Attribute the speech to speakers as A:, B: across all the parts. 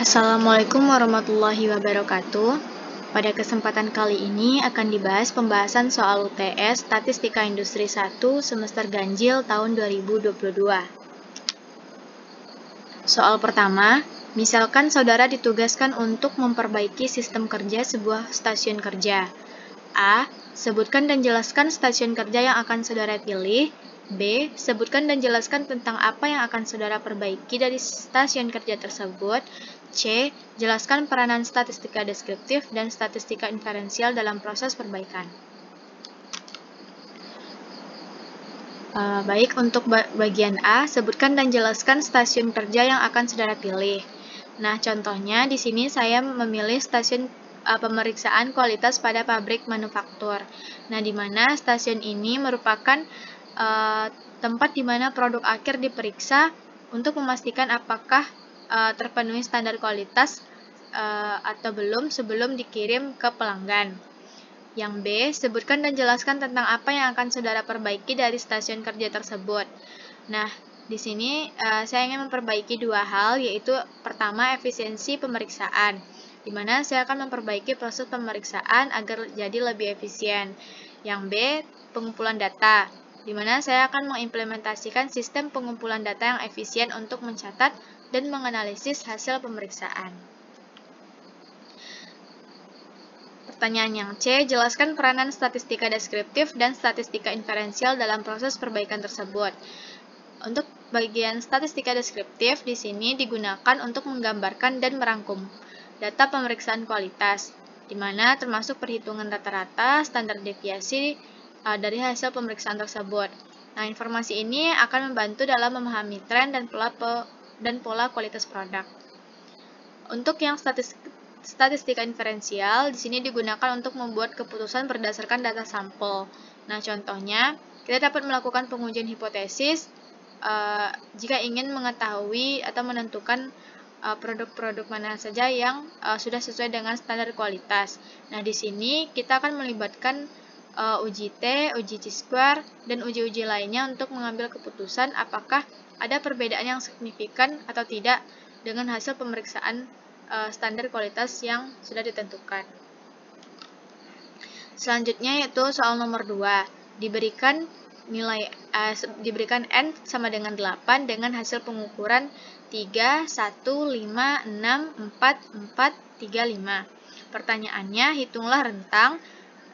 A: Assalamualaikum warahmatullahi wabarakatuh. Pada kesempatan kali ini akan dibahas pembahasan soal UTS Statistika Industri 1 semester ganjil tahun 2022. Soal pertama, misalkan saudara ditugaskan untuk memperbaiki sistem kerja sebuah stasiun kerja. A. Sebutkan dan jelaskan stasiun kerja yang akan saudara pilih. B. Sebutkan dan jelaskan tentang apa yang akan saudara perbaiki dari stasiun kerja tersebut. C. Jelaskan peranan statistika deskriptif dan statistika inferensial dalam proses perbaikan. Uh, baik, untuk bagian A, sebutkan dan jelaskan stasiun kerja yang akan saudara pilih. Nah, contohnya di sini saya memilih stasiun uh, pemeriksaan kualitas pada pabrik manufaktur. Nah, di mana stasiun ini merupakan uh, tempat di mana produk akhir diperiksa untuk memastikan apakah uh, terpenuhi standar kualitas uh, atau belum sebelum dikirim ke pelanggan. Yang B, sebutkan dan jelaskan tentang apa yang akan saudara perbaiki dari stasiun kerja tersebut. Nah, di sini uh, saya ingin memperbaiki dua hal, yaitu pertama efisiensi pemeriksaan, di mana saya akan memperbaiki proses pemeriksaan agar jadi lebih efisien. Yang B, pengumpulan data, di mana saya akan mengimplementasikan sistem pengumpulan data yang efisien untuk mencatat dan menganalisis hasil pemeriksaan. Pertanyaan yang C, jelaskan peranan statistika deskriptif dan statistika inferensial dalam proses perbaikan tersebut. Untuk bagian statistika deskriptif di sini digunakan untuk menggambarkan dan merangkum data pemeriksaan kualitas, di mana termasuk perhitungan rata-rata, standar deviasi uh, dari hasil pemeriksaan tersebut. Nah, informasi ini akan membantu dalam memahami tren dan pola dan pola kualitas produk. Untuk yang statistika inferensial, di sini digunakan untuk membuat keputusan berdasarkan data sampel. Nah, contohnya, kita dapat melakukan pengujian hipotesis uh, jika ingin mengetahui atau menentukan eh, produk-produk uh, mana saja yang uh, sudah sesuai dengan standar kualitas. Nah, di sini kita akan melibatkan uh, uji T, uji T-square, dan uji-uji lainnya untuk mengambil keputusan apakah ada perbedaan yang signifikan atau tidak dengan hasil pemeriksaan uh, standar kualitas yang sudah ditentukan. Selanjutnya yaitu soal nomor 2. Diberikan nilai uh, diberikan n sama dengan 8 dengan hasil pengukuran 3 1 5 6 4 4 3 5. Pertanyaannya hitunglah rentang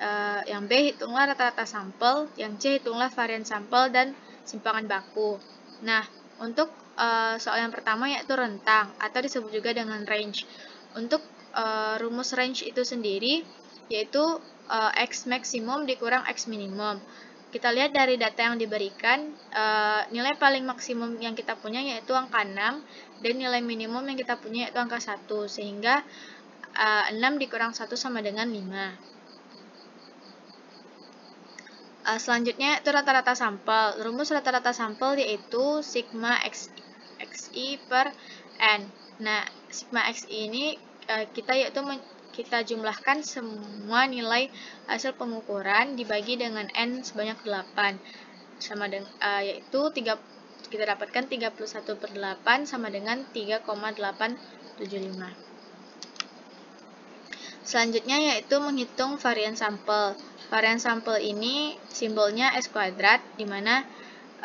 A: uh, yang B hitunglah rata-rata sampel, yang C hitunglah varian sampel dan simpangan baku. Nah, untuk uh, soal yang pertama yaitu rentang atau disebut juga dengan range. Untuk uh, rumus range itu sendiri yaitu uh, X maksimum dikurang X minimum. Kita lihat dari data yang diberikan, nilai paling maksimum yang kita punya yaitu angka 6 dan nilai minimum yang kita punya yaitu angka 1 sehingga uh, 6 dikurang 1 sama dengan 5. Uh, selanjutnya itu rata-rata sampel. Rumus rata-rata sampel yaitu sigma x, xi per n. Nah, sigma xi ini uh, kita yaitu kita jumlahkan semua nilai hasil pengukuran dibagi dengan n sebanyak 8 sama dengan uh, yaitu 3 kita dapatkan 31 per 8 sama dengan 3,875. Selanjutnya yaitu menghitung varian sampel. Varian sampel ini simbolnya S kuadrat, di mana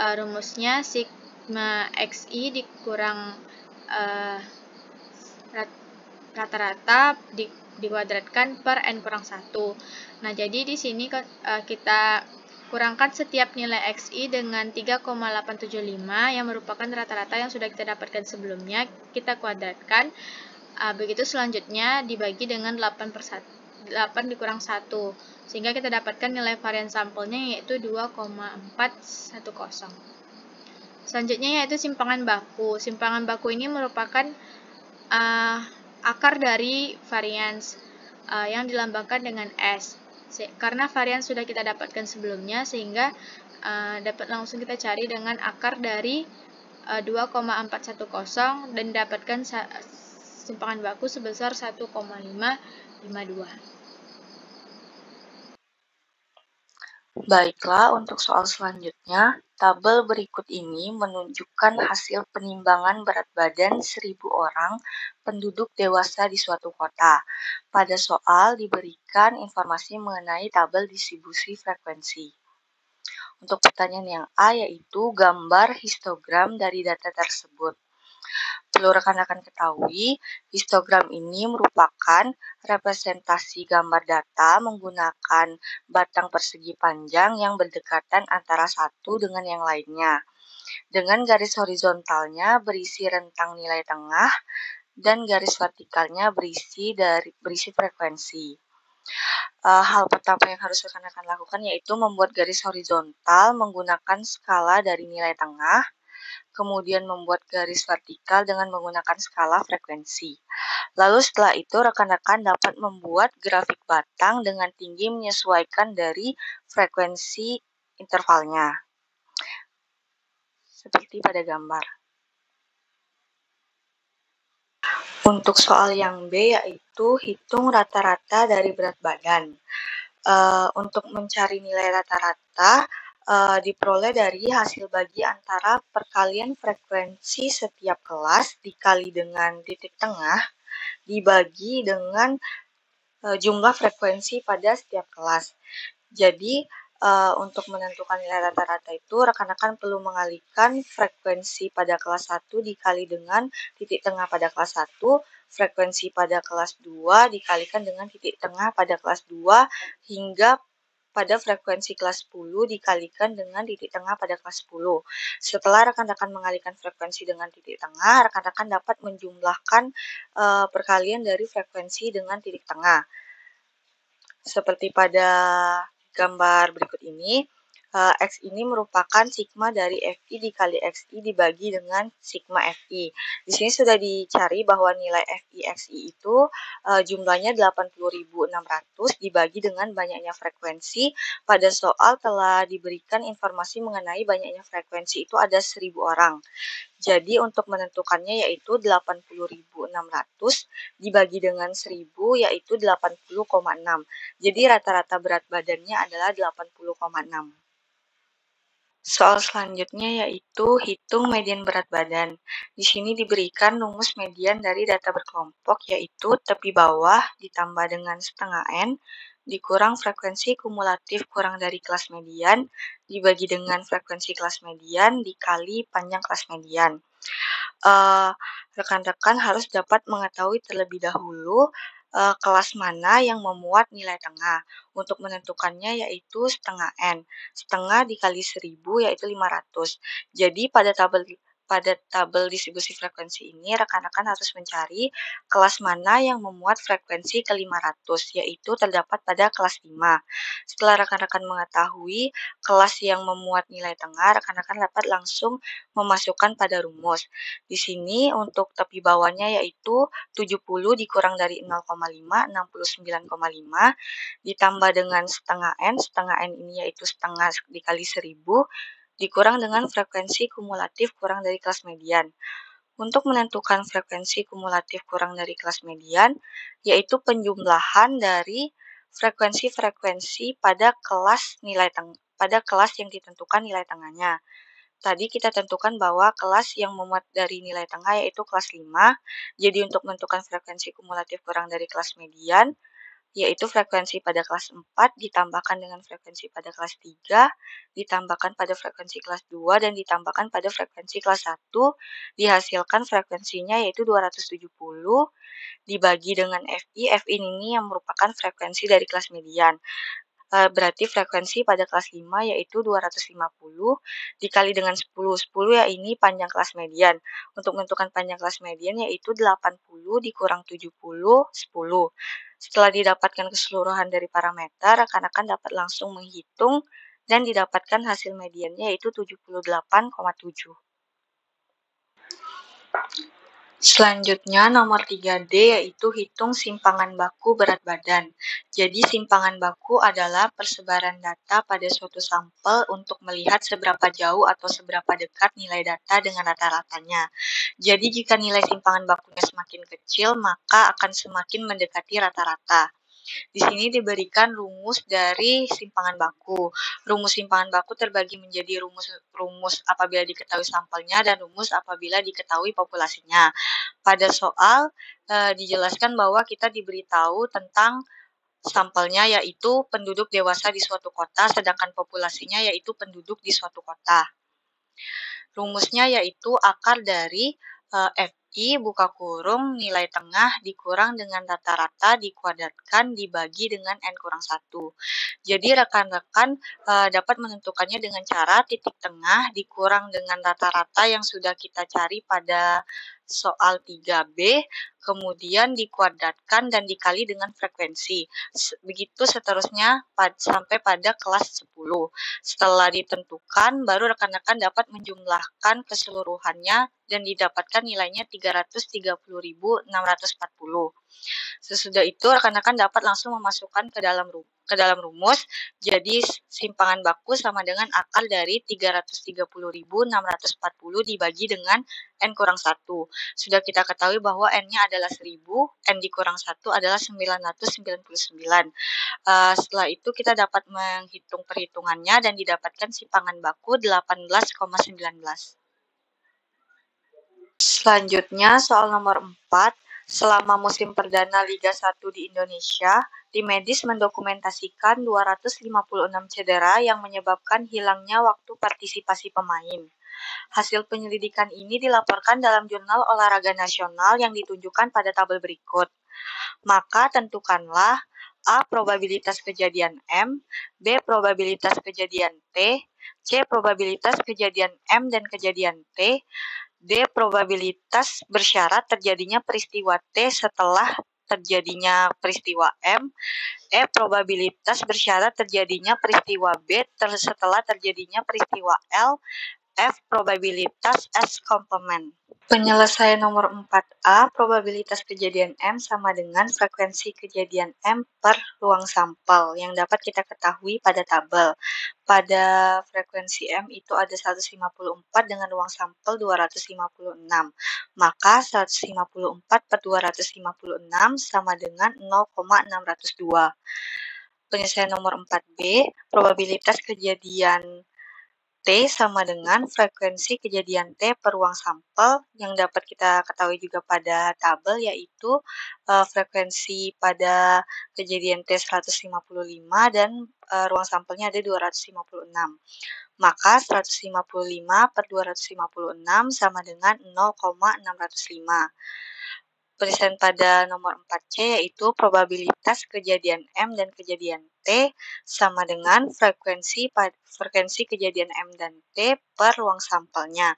A: uh, rumusnya sigma XI dikurang uh, rata-rata di, dikuadratkan per N kurang 1. Nah, jadi di sini uh, kita kurangkan setiap nilai XI dengan 3,875 yang merupakan rata-rata yang sudah kita dapatkan sebelumnya, kita kuadratkan. Uh, begitu selanjutnya dibagi dengan 8 per 1 8 dikurang 1 sehingga kita dapatkan nilai varian sampelnya yaitu 2,410 selanjutnya yaitu simpangan baku. Simpangan baku ini merupakan uh, akar dari varians uh, yang dilambangkan dengan S. Karena varian sudah kita dapatkan sebelumnya sehingga uh, dapat langsung kita cari dengan akar dari uh, 2,410 dan dapatkan simpangan baku sebesar 1,552
B: Baiklah, untuk soal selanjutnya, Tabel berikut ini menunjukkan hasil penimbangan berat badan 1000 orang penduduk dewasa di suatu kota. Pada soal diberikan informasi mengenai tabel distribusi frekuensi. Untuk pertanyaan yang A yaitu gambar histogram dari data tersebut. Perlu rekan-rekan ketahui, histogram ini merupakan representasi gambar data menggunakan batang persegi panjang yang berdekatan antara satu dengan yang lainnya. Dengan garis horizontalnya berisi rentang nilai tengah dan garis vertikalnya berisi dari berisi frekuensi. Uh, hal pertama yang harus rekan-rekan lakukan yaitu membuat garis horizontal menggunakan skala dari nilai tengah kemudian membuat garis vertikal dengan menggunakan skala frekuensi. Lalu setelah itu rekan-rekan dapat membuat grafik batang dengan tinggi menyesuaikan dari frekuensi intervalnya. Seperti pada gambar. Untuk soal yang B yaitu hitung rata-rata dari berat badan. Uh, untuk mencari nilai rata-rata, uh, diperoleh dari hasil bagi antara perkalian frekuensi setiap kelas dikali dengan titik tengah dibagi dengan uh, jumlah frekuensi pada setiap kelas. Jadi, uh, untuk menentukan nilai rata-rata itu, rekan-rekan perlu mengalihkan frekuensi pada kelas 1 dikali dengan titik tengah pada kelas 1, frekuensi pada kelas 2 dikalikan dengan titik tengah pada kelas 2, hingga pada frekuensi kelas 10 dikalikan dengan titik tengah pada kelas 10. Setelah rekan-rekan mengalihkan frekuensi dengan titik tengah, rekan-rekan dapat menjumlahkan uh, perkalian dari frekuensi dengan titik tengah. Seperti pada gambar berikut ini, uh, X ini merupakan sigma dari FI dikali XI dibagi dengan sigma FI. Di sini sudah dicari bahwa nilai FI XI itu uh, jumlahnya 80.600 dibagi dengan banyaknya frekuensi. Pada soal telah diberikan informasi mengenai banyaknya frekuensi itu ada 1000 orang. Jadi untuk menentukannya yaitu 80.600 dibagi dengan 1000 yaitu 80,6. Jadi rata-rata berat badannya adalah 80,6. Soal selanjutnya yaitu hitung median berat badan. Di sini diberikan rumus median dari data berkelompok yaitu tepi bawah ditambah dengan setengah N dikurang frekuensi kumulatif kurang dari kelas median dibagi dengan frekuensi kelas median dikali panjang kelas median. Eh, rekan-rekan uh, harus dapat mengetahui terlebih dahulu uh, kelas mana yang memuat nilai tengah. Untuk menentukannya yaitu setengah N. Setengah dikali 1000 yaitu 500. Jadi pada tabel pada tabel distribusi frekuensi ini, rekan-rekan harus mencari kelas mana yang memuat frekuensi ke 500, yaitu terdapat pada kelas 5. Setelah rekan-rekan mengetahui kelas yang memuat nilai tengah, rekan-rekan dapat langsung memasukkan pada rumus. Di sini untuk tepi bawahnya yaitu 70 dikurang dari 0,5, 69,5, ditambah dengan setengah N, setengah N ini yaitu setengah dikali 1000, dikurang dengan frekuensi kumulatif kurang dari kelas median. Untuk menentukan frekuensi kumulatif kurang dari kelas median, yaitu penjumlahan dari frekuensi-frekuensi pada kelas nilai teng pada kelas yang ditentukan nilai tengahnya. Tadi kita tentukan bahwa kelas yang memuat dari nilai tengah yaitu kelas 5. Jadi untuk menentukan frekuensi kumulatif kurang dari kelas median, yaitu frekuensi pada kelas 4 ditambahkan dengan frekuensi pada kelas 3, ditambahkan pada frekuensi kelas 2, dan ditambahkan pada frekuensi kelas 1, dihasilkan frekuensinya yaitu 270, dibagi dengan FI, FI ini yang merupakan frekuensi dari kelas median. E, berarti frekuensi pada kelas 5 yaitu 250 dikali dengan 10. 10 ya ini panjang kelas median. Untuk menentukan panjang kelas median yaitu 80 dikurang 70, 10. Setelah didapatkan keseluruhan dari parameter, rekan-rekan dapat langsung menghitung dan didapatkan hasil mediannya yaitu 78,7. Selanjutnya nomor 3D yaitu hitung simpangan baku berat badan. Jadi simpangan baku adalah persebaran data pada suatu sampel untuk melihat seberapa jauh atau seberapa dekat nilai data dengan rata-ratanya. Jadi jika nilai simpangan bakunya semakin kecil maka akan semakin mendekati rata-rata. Di sini diberikan rumus dari simpangan baku. Rumus simpangan baku terbagi menjadi rumus rumus apabila diketahui sampelnya dan rumus apabila diketahui populasinya. Pada soal e, dijelaskan bahwa kita diberitahu tentang sampelnya yaitu penduduk dewasa di suatu kota sedangkan populasinya yaitu penduduk di suatu kota. Rumusnya yaitu akar dari uh, FI buka kurung nilai tengah dikurang dengan rata-rata dikuadratkan dibagi dengan N kurang 1. Jadi rekan-rekan uh, dapat menentukannya dengan cara titik tengah dikurang dengan rata-rata yang sudah kita cari pada soal 3B, kemudian dikuadratkan dan dikali dengan frekuensi. Begitu seterusnya sampai pada kelas 10. Setelah ditentukan, baru rekan-rekan dapat menjumlahkan keseluruhannya dan didapatkan nilainya 330.640. Sesudah itu, rekan-rekan dapat langsung memasukkan ke dalam ke dalam rumus, jadi simpangan baku sama dengan akar dari 330.640 dibagi dengan N kurang 1. Sudah kita ketahui bahwa N-nya adalah 1000, N dikurang 1 adalah 999. Uh, setelah itu kita dapat menghitung perhitungannya dan didapatkan simpangan baku 18,19. Selanjutnya soal nomor 4 Selama musim perdana Liga 1 di Indonesia, tim medis mendokumentasikan 256 cedera yang menyebabkan hilangnya waktu partisipasi pemain. Hasil penyelidikan ini dilaporkan dalam Jurnal Olahraga Nasional yang ditunjukkan pada tabel berikut. Maka tentukanlah A. Probabilitas kejadian M B. Probabilitas kejadian T C. Probabilitas kejadian M dan kejadian T D. Probabilitas bersyarat terjadinya peristiwa T setelah terjadinya peristiwa M. E. Probabilitas bersyarat terjadinya peristiwa B setelah terjadinya peristiwa L. F. Probabilitas S komplement. Penyelesaian nomor 4A, probabilitas kejadian M sama dengan frekuensi kejadian M per ruang sampel yang dapat kita ketahui pada tabel. Pada frekuensi M itu ada 154 dengan ruang sampel 256. Maka 154 per 256 sama dengan 0,602. Penyelesaian nomor 4B, probabilitas kejadian T sama dengan frekuensi kejadian T per ruang sampel yang dapat kita ketahui juga pada tabel yaitu uh, frekuensi pada kejadian T 155 dan uh, ruang sampelnya ada 256. Maka 155 per 256 sama dengan 0,605 present pada nomor 4C yaitu probabilitas kejadian M dan kejadian T sama dengan frekuensi frekuensi kejadian M dan T per ruang sampelnya.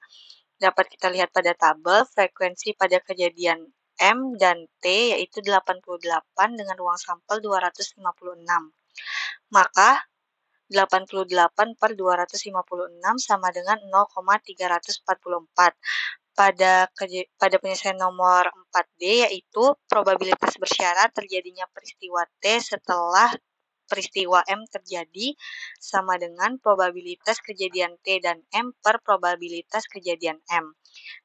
B: Dapat kita lihat pada tabel frekuensi pada kejadian M dan T yaitu 88 dengan ruang sampel 256. Maka 88 per 256 sama dengan 0,344 pada pada penyelesaian nomor 4D yaitu probabilitas bersyarat terjadinya peristiwa T setelah peristiwa M terjadi sama dengan probabilitas kejadian T dan M per probabilitas kejadian M.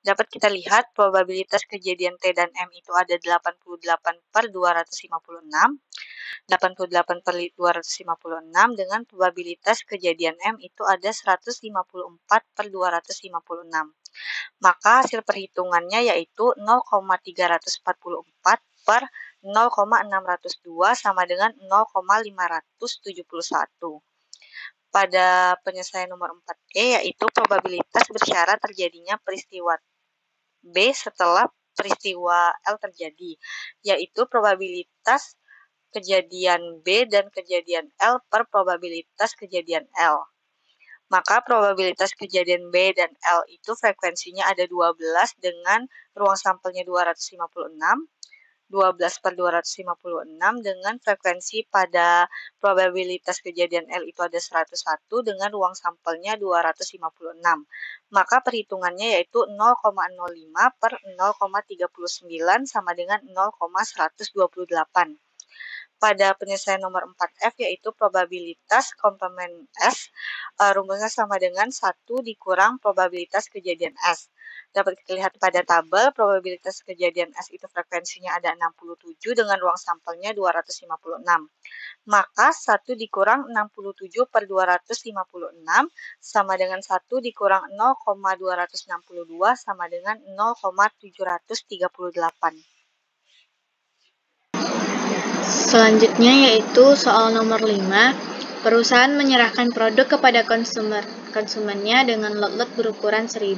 B: Dapat kita lihat probabilitas kejadian T dan M itu ada 88 per 256, 88 per 256 dengan probabilitas kejadian M itu ada 154 per 256 maka hasil perhitungannya yaitu 0,344 per 0,602 sama dengan 0,571. Pada penyelesaian nomor 4E yaitu probabilitas bersyarat terjadinya peristiwa B setelah peristiwa L terjadi, yaitu probabilitas kejadian B dan kejadian L per probabilitas kejadian L maka probabilitas kejadian B dan L itu frekuensinya ada 12 dengan ruang sampelnya 256, 12 per 256 dengan frekuensi pada probabilitas kejadian L itu ada 101 dengan ruang sampelnya 256. Maka perhitungannya yaitu 0,05 per 0,39 sama dengan 0,128 pada penyelesaian nomor 4F yaitu probabilitas komplement S uh, rumusnya sama dengan 1 dikurang probabilitas kejadian S. dapat kita lihat pada tabel probabilitas kejadian S itu frekuensinya ada 67 dengan ruang sampelnya 256. Maka 1 dikurang 67 per 256 sama dengan 1 dikurang 0,262 sama dengan 0,738.
A: Selanjutnya yaitu soal nomor 5. Perusahaan menyerahkan produk kepada konsumer konsumennya dengan lot-lot berukuran 1000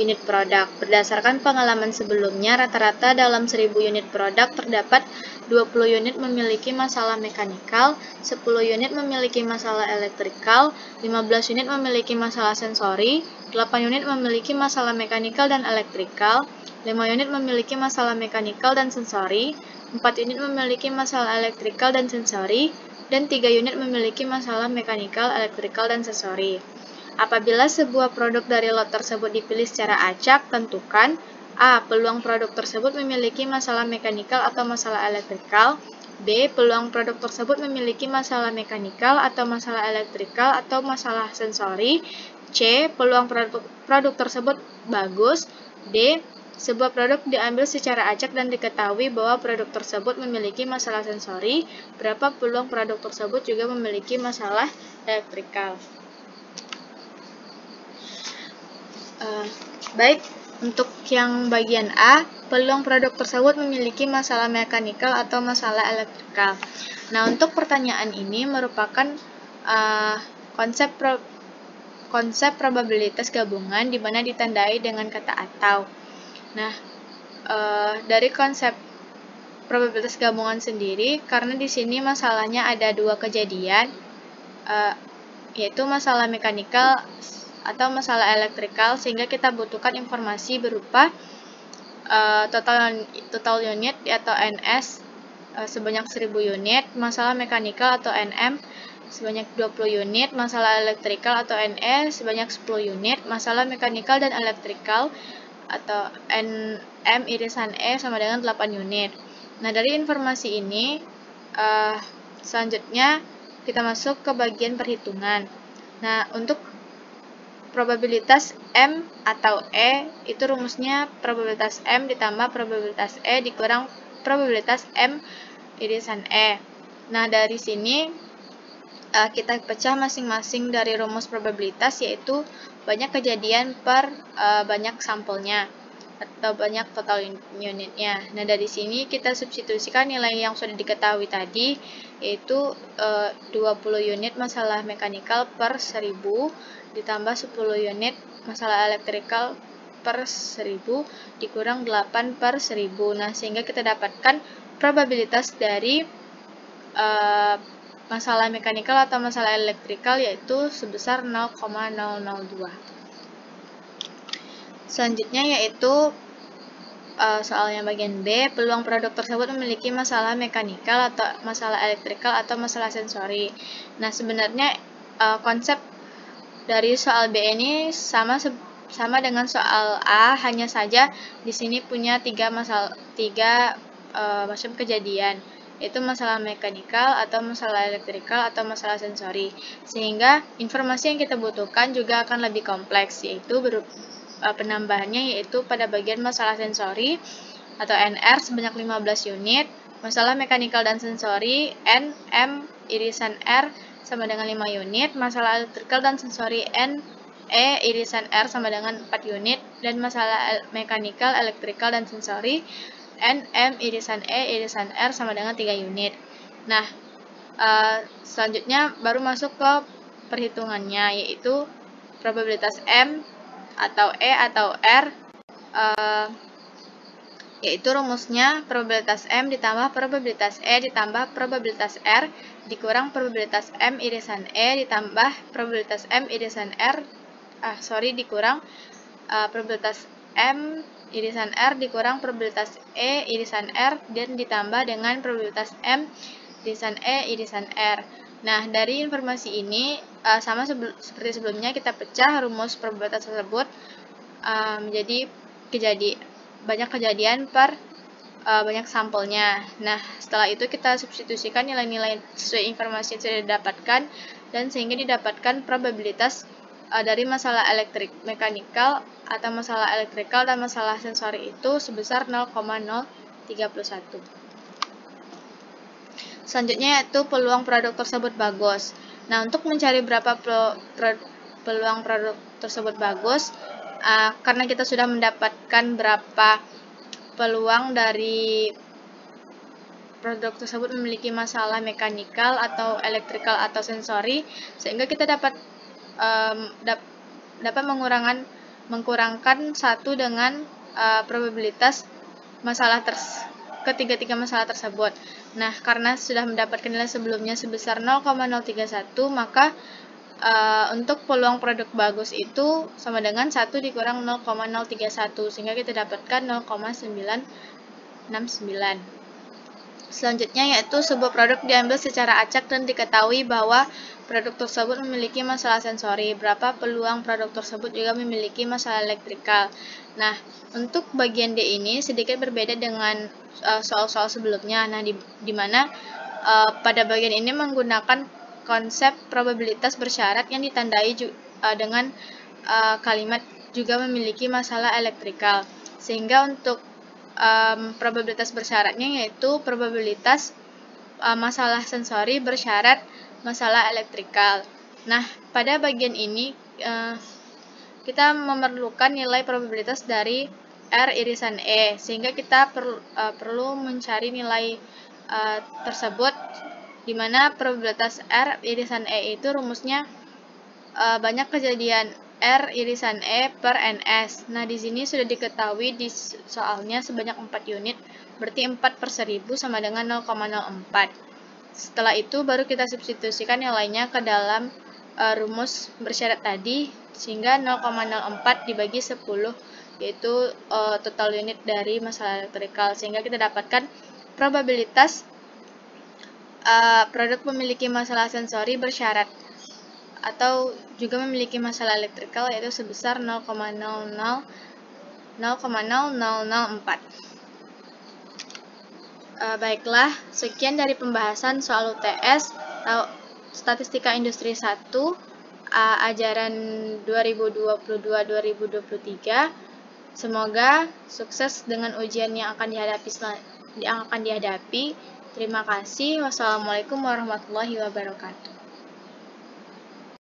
A: unit produk. Berdasarkan pengalaman sebelumnya, rata-rata dalam 1000 unit produk terdapat 20 unit memiliki masalah mekanikal, 10 unit memiliki masalah elektrikal, 15 unit memiliki masalah sensori, 8 unit memiliki masalah mekanikal dan elektrikal, 5 unit memiliki masalah mekanikal dan sensori, 4 unit memiliki masalah elektrikal dan sensori, dan 3 unit memiliki masalah mekanikal, elektrikal, dan sensori. Apabila sebuah produk dari lot tersebut dipilih secara acak, tentukan A. Peluang produk tersebut memiliki masalah mekanikal atau masalah elektrikal B. Peluang produk tersebut memiliki masalah mekanikal atau masalah elektrikal atau masalah sensori C. Peluang produk, produk tersebut bagus D. Sebuah produk diambil secara acak dan diketahui bahwa produk tersebut memiliki masalah sensori, berapa peluang produk tersebut juga memiliki masalah elektrikal. Uh, baik, untuk yang bagian A, peluang produk tersebut memiliki masalah mekanikal atau masalah elektrikal. Nah, untuk pertanyaan ini merupakan uh, konsep pro konsep probabilitas gabungan di mana ditandai dengan kata atau. Nah, uh, dari konsep probabilitas gabungan sendiri, karena di sini masalahnya ada dua kejadian, uh, yaitu masalah mekanikal atau masalah elektrikal, sehingga kita butuhkan informasi berupa uh, total total unit atau NS uh, sebanyak 1000 unit, masalah mekanikal atau NM sebanyak 20 unit, masalah elektrikal atau NE sebanyak 10 unit, masalah mekanikal dan elektrikal atau N, M irisan E sama dengan 8 unit. Nah, dari informasi ini, uh, selanjutnya kita masuk ke bagian perhitungan. Nah, untuk probabilitas M atau E, itu rumusnya probabilitas M ditambah probabilitas E dikurang probabilitas M irisan E. Nah, dari sini uh, kita pecah masing-masing dari rumus probabilitas, yaitu banyak kejadian per uh, banyak sampelnya atau banyak total unitnya. Nah, dari sini kita substitusikan nilai yang sudah diketahui tadi, yaitu e, uh, 20 unit masalah mekanikal per 1000 ditambah 10 unit masalah elektrikal per 1000 dikurang 8 per 1000. Nah, sehingga kita dapatkan probabilitas dari uh, masalah mekanikal atau masalah elektrikal yaitu sebesar 0,002. Selanjutnya yaitu uh, soal yang bagian B, peluang produk tersebut memiliki masalah mekanikal atau masalah elektrikal atau masalah sensori. Nah, sebenarnya uh, konsep dari soal B ini sama sama dengan soal A, hanya saja di sini punya tiga masalah tiga uh, macam kejadian yaitu masalah mekanikal atau masalah elektrikal atau masalah sensori. Sehingga informasi yang kita butuhkan juga akan lebih kompleks yaitu uh, penambahannya yaitu pada bagian masalah sensori atau NR sebanyak 15 unit, masalah mekanikal dan sensori N M irisan R sama dengan 5 unit, masalah elektrikal dan sensori N E irisan R sama dengan 4 unit dan masalah mekanikal, elektrikal dan sensori N, M, irisan E, irisan R sama dengan 3 unit. Nah, uh, selanjutnya baru masuk ke perhitungannya, yaitu probabilitas M atau E atau R, uh, yaitu rumusnya probabilitas M ditambah probabilitas E ditambah probabilitas R dikurang probabilitas M irisan E ditambah probabilitas M irisan R, ah sorry dikurang uh, probabilitas M irisan R dikurang probabilitas E irisan R dan ditambah dengan probabilitas M irisan E irisan R. Nah, dari informasi ini uh, sama seperti sebelumnya kita pecah rumus probabilitas tersebut uh, menjadi kejadi banyak kejadian per uh, banyak sampelnya. Nah, setelah itu kita substitusikan nilai-nilai sesuai informasi yang sudah didapatkan dan sehingga didapatkan probabilitas dari masalah elektrik mekanikal atau masalah elektrikal dan masalah sensori itu sebesar 0,031. Selanjutnya yaitu peluang produk tersebut bagus. Nah, untuk mencari berapa peluang produk tersebut bagus, uh, karena kita sudah mendapatkan berapa peluang dari produk tersebut memiliki masalah mekanikal atau elektrikal atau sensori sehingga kita dapat um, dap, dapat mengurangan mengkurangkan satu dengan uh, probabilitas masalah ketiga-tiga masalah tersebut. Nah, karena sudah mendapatkan nilai sebelumnya sebesar 0,031, maka uh, untuk peluang produk bagus itu sama dengan 1 dikurang 0,031, sehingga kita dapatkan 0,969. Selanjutnya yaitu sebuah produk diambil secara acak dan diketahui bahwa produk tersebut memiliki masalah sensori. Berapa peluang produk tersebut juga memiliki masalah elektrikal. Nah, untuk bagian D ini sedikit berbeda dengan eh, soal-soal uh, sebelumnya. Nah, di, di mana uh, pada bagian ini menggunakan konsep probabilitas bersyarat yang ditandai uh, dengan uh, kalimat juga memiliki masalah elektrikal. Sehingga untuk um, probabilitas bersyaratnya yaitu probabilitas uh, masalah sensori bersyarat masalah elektrikal. Nah, pada bagian ini uh, kita memerlukan nilai probabilitas dari R irisan E, sehingga kita per, perlu mencari nilai uh, tersebut di mana probabilitas R irisan E itu rumusnya banyak kejadian R irisan E per NS. Nah, di sini sudah diketahui di soalnya sebanyak 4 unit, berarti 4 per 1000 sama dengan 0,04. Setelah itu baru kita substitusikan nilainya ke dalam uh, rumus bersyarat tadi, sehingga 0,04 dibagi 10, yaitu uh, total unit dari masalah elektrikal, sehingga kita dapatkan probabilitas uh, produk memiliki masalah sensori bersyarat atau juga memiliki masalah elektrikal yaitu sebesar 0,00 0,0004. Uh, baiklah, sekian dari pembahasan soal UTS atau Statistika Industri 1 uh, ajaran 2022-2023. Semoga sukses dengan ujian yang akan dihadapi yang akan dihadapi. Terima kasih. Wassalamualaikum warahmatullahi wabarakatuh.